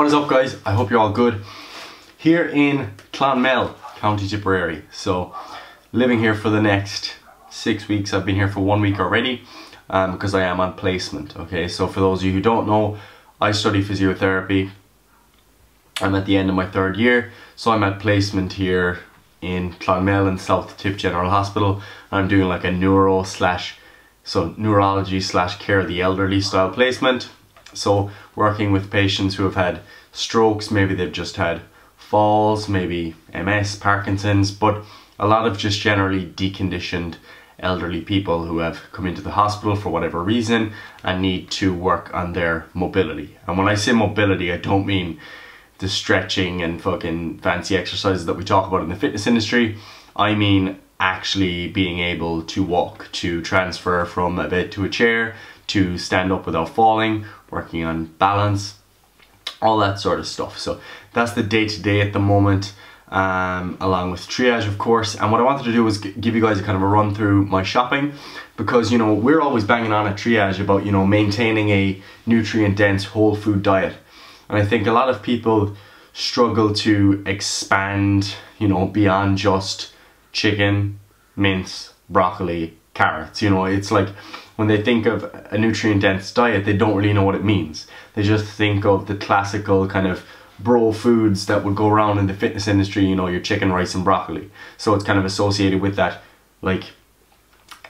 What is up guys? I hope you're all good. Here in Clonmel, County Tipperary. So living here for the next six weeks. I've been here for one week already um, because I am on placement. Okay, so for those of you who don't know, I study physiotherapy. I'm at the end of my third year, so I'm at placement here in Clonmel and South Tip General Hospital. I'm doing like a neuro slash so neurology slash care of the elderly style placement. So working with patients who have had strokes, maybe they've just had falls, maybe MS, Parkinson's, but a lot of just generally deconditioned elderly people who have come into the hospital for whatever reason and need to work on their mobility. And when I say mobility, I don't mean the stretching and fucking fancy exercises that we talk about in the fitness industry. I mean actually being able to walk, to transfer from a bed to a chair, to stand up without falling, working on balance, all that sort of stuff. So that's the day to day at the moment, um, along with triage, of course. And what I wanted to do was give you guys a kind of a run through my shopping because, you know, we're always banging on at triage about, you know, maintaining a nutrient dense whole food diet. And I think a lot of people struggle to expand, you know, beyond just chicken, mince, broccoli, carrots. You know, it's like when they think of a nutrient dense diet, they don't really know what it means. They just think of the classical kind of bro foods that would go around in the fitness industry, you know, your chicken, rice, and broccoli. So it's kind of associated with that, like,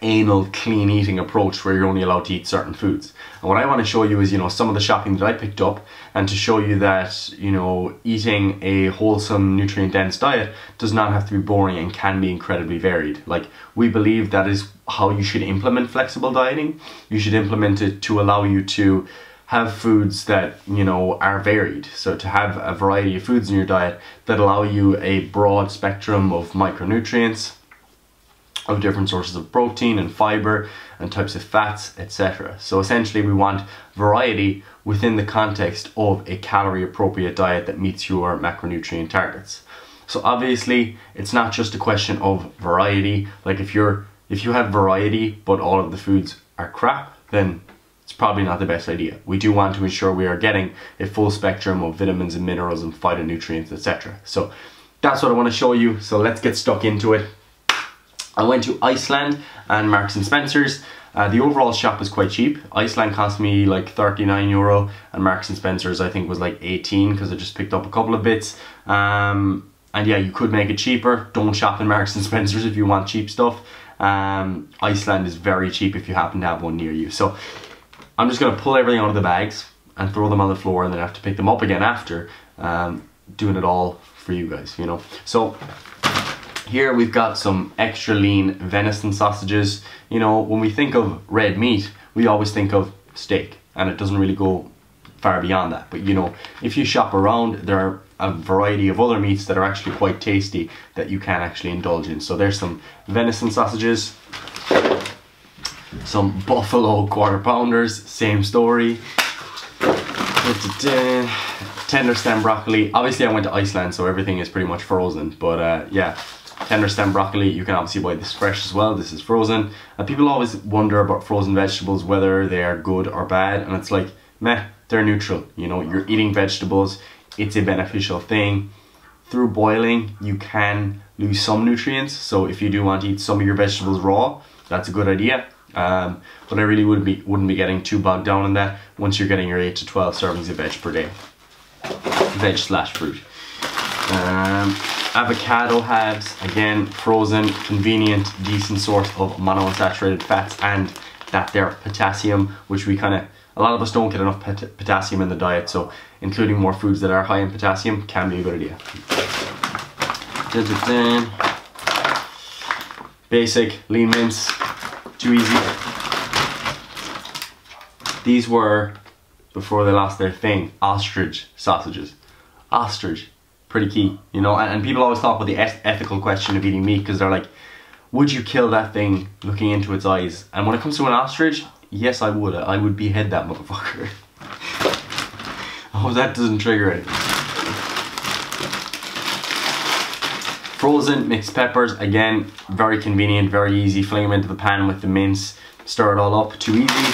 anal clean eating approach where you're only allowed to eat certain foods. And what I want to show you is, you know, some of the shopping that I picked up and to show you that, you know, eating a wholesome nutrient dense diet does not have to be boring and can be incredibly varied. Like we believe that is how you should implement flexible dieting. You should implement it to allow you to have foods that you know are varied so to have a variety of foods in your diet that allow you a broad spectrum of micronutrients of different sources of protein and fiber and types of fats, etc. So essentially we want variety within the context of a calorie appropriate diet that meets your macronutrient targets. So obviously it's not just a question of variety, like if you're if you have variety but all of the foods are crap, then it's probably not the best idea. We do want to ensure we are getting a full spectrum of vitamins and minerals and phytonutrients, etc. So that's what I want to show you. So let's get stuck into it. I went to Iceland and Marks and Spencer's. Uh, the overall shop was quite cheap. Iceland cost me like 39 euro and Marks and Spencer's I think was like 18 because I just picked up a couple of bits. Um, and yeah, you could make it cheaper. Don't shop in Marks and Spencer's if you want cheap stuff. Um, Iceland is very cheap if you happen to have one near you. So I'm just gonna pull everything out of the bags and throw them on the floor and then have to pick them up again after. Um, doing it all for you guys, you know. So here we've got some extra lean venison sausages. You know, when we think of red meat, we always think of steak and it doesn't really go far beyond that. But you know, if you shop around, there are a variety of other meats that are actually quite tasty that you can actually indulge in. So there's some venison sausages, some buffalo quarter pounders, same story. Tender stem broccoli. Obviously I went to Iceland, so everything is pretty much frozen. But uh, yeah, tender stem broccoli, you can obviously buy this fresh as well. This is frozen. And people always wonder about frozen vegetables, whether they are good or bad. And it's like, meh, they're neutral. You know, you're eating vegetables. It's a beneficial thing. Through boiling, you can lose some nutrients. So if you do want to eat some of your vegetables raw, that's a good idea. Um, but I really wouldn't be wouldn't be getting too bogged down in that once you're getting your 8 to 12 servings of veg per day. Veg slash fruit. Um, avocado halves, again, frozen, convenient, decent source of monounsaturated fats and that there potassium, which we kind of, a lot of us don't get enough pot potassium in the diet, so including more foods that are high in potassium can be a good idea. Basic lean mince, too easy. These were, before they lost their thing, ostrich sausages. Ostrich pretty key, you know. And, and people always talk about the ethical question of eating meat because they're like, would you kill that thing looking into its eyes? And when it comes to an ostrich, yes, I would. I would behead that motherfucker. oh, that doesn't trigger it. Frozen mixed peppers, again, very convenient, very easy. Fling them into the pan with the mince, stir it all up, too easy.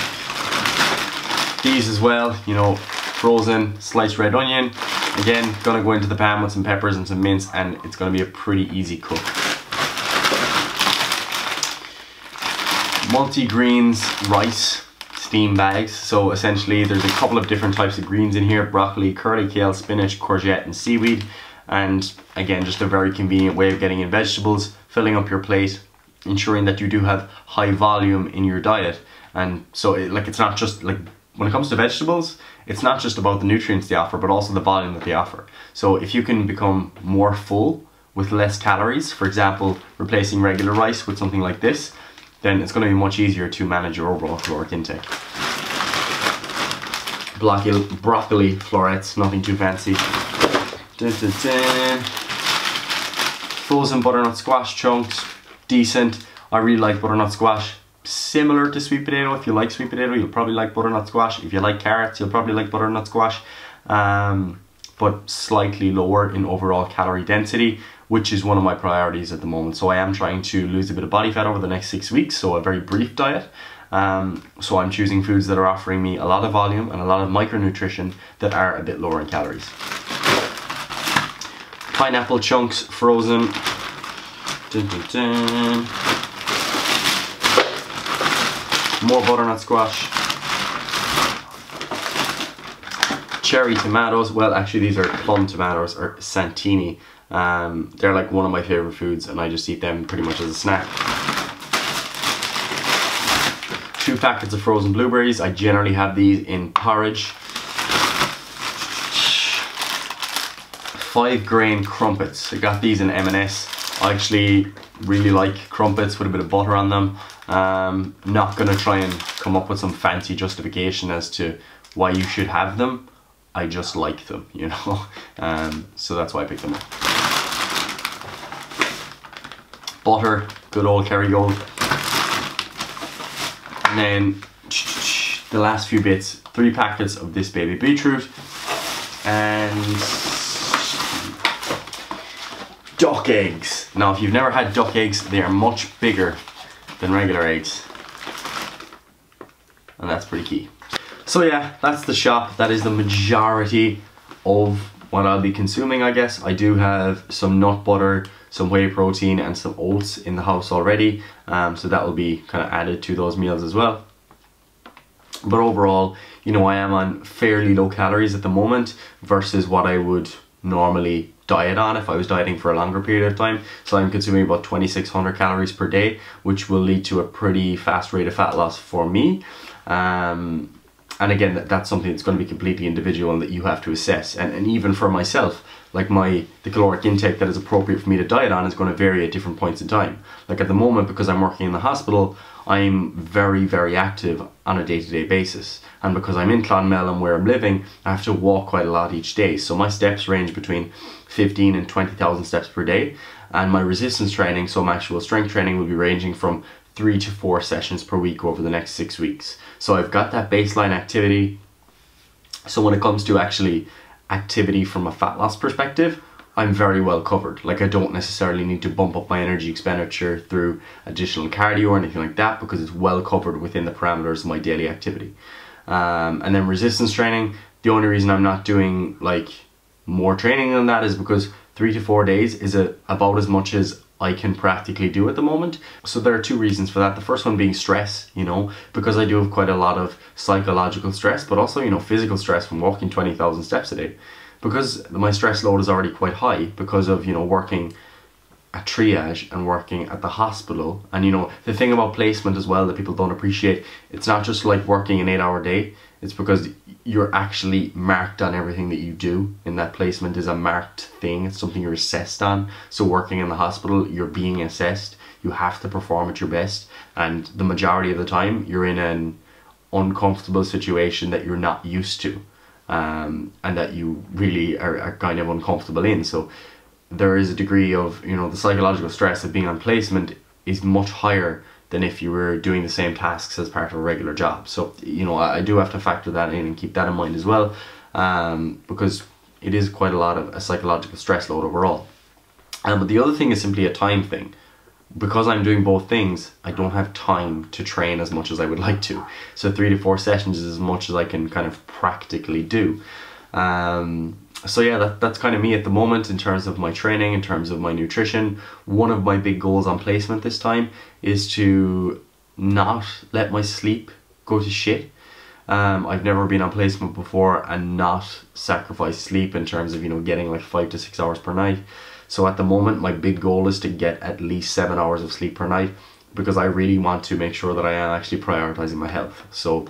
These as well, you know, frozen sliced red onion. Again, gonna go into the pan with some peppers and some mince and it's gonna be a pretty easy cook. Multi-greens rice steam bags. So essentially there's a couple of different types of greens in here, broccoli, curly kale, spinach, courgette and seaweed. And again, just a very convenient way of getting in vegetables, filling up your plate, ensuring that you do have high volume in your diet. And so it, like it's not just like when it comes to vegetables, it's not just about the nutrients they offer, but also the volume that they offer. So if you can become more full with less calories, for example, replacing regular rice with something like this, then it's going to be much easier to manage your overall caloric intake. Broccoli, broccoli florets, nothing too fancy. Dun, dun, dun. Frozen butternut squash chunks, decent. I really like butternut squash. Similar to sweet potato. If you like sweet potato, you'll probably like butternut squash. If you like carrots, you'll probably like butternut squash. Um, but slightly lower in overall calorie density, which is one of my priorities at the moment. So I am trying to lose a bit of body fat over the next six weeks, so a very brief diet. Um, so I'm choosing foods that are offering me a lot of volume and a lot of micronutrition that are a bit lower in calories. Pineapple chunks frozen. Dun, dun, dun. More butternut squash. cherry tomatoes. Well, actually, these are plum tomatoes or santini. Um, they're like one of my favorite foods, and I just eat them pretty much as a snack. Two packets of frozen blueberries. I generally have these in porridge. Five grain crumpets. I got these in M&S. I actually really like crumpets with a bit of butter on them. Um, not gonna try and come up with some fancy justification as to why you should have them. I just like them, you know? Um, so that's why I picked them up. Butter, good old Kerrygold. And then the last few bits, three packets of this baby beetroot and duck eggs. Now if you've never had duck eggs, they are much bigger than regular eggs. And that's pretty key. So yeah, that's the shop. That is the majority of what I'll be consuming, I guess. I do have some nut butter, some whey protein and some oats in the house already. Um, so that will be kind of added to those meals as well. But overall, you know, I am on fairly low calories at the moment versus what I would normally diet on if I was dieting for a longer period of time. So I'm consuming about 2600 calories per day, which will lead to a pretty fast rate of fat loss for me. Um, and again that, that's something that's going to be completely individual and that you have to assess and, and even for myself like my the caloric intake that is appropriate for me to diet on is going to vary at different points in time like at the moment because i'm working in the hospital i'm very very active on a day-to-day -day basis and because i'm in clonmel and where i'm living i have to walk quite a lot each day so my steps range between 15 and 20,000 steps per day and my resistance training so my actual strength training will be ranging from three to four sessions per week over the next six weeks. So I've got that baseline activity. So when it comes to actually activity from a fat loss perspective, I'm very well covered. Like I don't necessarily need to bump up my energy expenditure through additional cardio or anything like that because it's well covered within the parameters of my daily activity. Um, and then resistance training, the only reason I'm not doing like more training than that is because three to four days is a, about as much as I can practically do at the moment. So there are two reasons for that. The first one being stress, you know, because I do have quite a lot of psychological stress, but also, you know, physical stress from walking 20,000 steps a day. Because my stress load is already quite high because of, you know, working at triage and working at the hospital. And, you know, the thing about placement as well that people don't appreciate, it's not just like working an eight hour day. It's because you're actually marked on everything that you do in that placement is a marked thing. It's something you're assessed on. So working in the hospital you're being assessed. You have to perform at your best. And the majority of the time you're in an uncomfortable situation that you're not used to um, and that you really are, are kind of uncomfortable in so there is a degree of you know the psychological stress of being on placement is much higher than if you were doing the same tasks as part of a regular job. So, you know, I, I do have to factor that in and keep that in mind as well, um, because it is quite a lot of a psychological stress load overall. Um, but the other thing is simply a time thing. Because I'm doing both things, I don't have time to train as much as I would like to. So three to four sessions is as much as I can kind of practically do. Um, so yeah, that, that's kind of me at the moment in terms of my training, in terms of my nutrition. One of my big goals on placement this time is to not let my sleep go to shit. Um, I've never been on placement before and not sacrifice sleep in terms of, you know, getting like five to six hours per night. So at the moment, my big goal is to get at least seven hours of sleep per night because I really want to make sure that I am actually prioritizing my health. So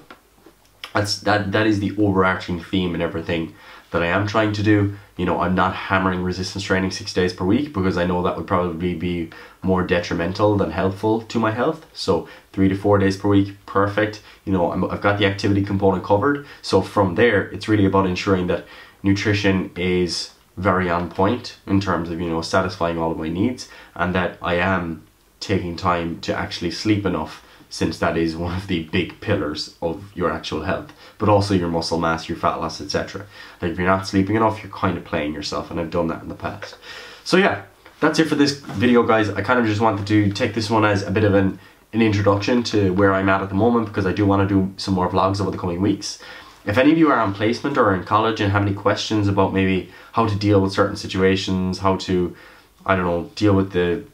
that's that that is the overarching theme and everything that I am trying to do. You know, I'm not hammering resistance training six days per week because I know that would probably be more detrimental than helpful to my health. So three to four days per week, perfect. You know, i have got the activity component covered. So from there, it's really about ensuring that nutrition is very on point in terms of, you know, satisfying all of my needs and that I am taking time to actually sleep enough since that is one of the big pillars of your actual health, but also your muscle mass, your fat loss, etc. Like if you're not sleeping enough, you're kind of playing yourself, and I've done that in the past. So yeah, that's it for this video, guys. I kind of just wanted to take this one as a bit of an, an introduction to where I'm at at the moment because I do want to do some more vlogs over the coming weeks. If any of you are on placement or in college and have any questions about maybe how to deal with certain situations, how to, I don't know, deal with the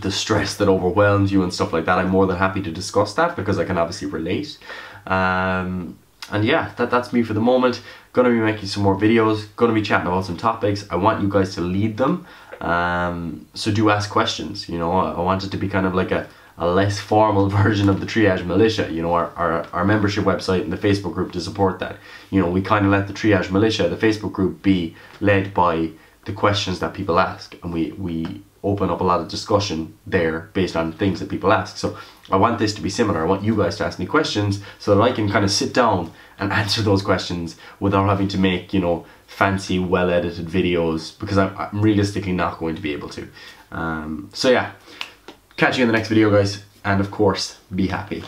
the stress that overwhelms you and stuff like that, I'm more than happy to discuss that because I can obviously relate. Um, and yeah, that, that's me for the moment. Gonna be making some more videos, gonna be chatting about some topics. I want you guys to lead them. Um, so do ask questions, you know, I want it to be kind of like a, a less formal version of the triage militia you know our, our, our membership website and the facebook group to support that you know we kind of let the triage militia the facebook group be led by the questions that people ask and we we open up a lot of discussion there based on things that people ask. So I want this to be similar. I want you guys to ask me questions so that I can kind of sit down and answer those questions without having to make, you know, fancy, well edited videos because I'm, I'm, realistically not going to be able to. Um, so yeah, catch you in the next video, guys. And of course, be happy.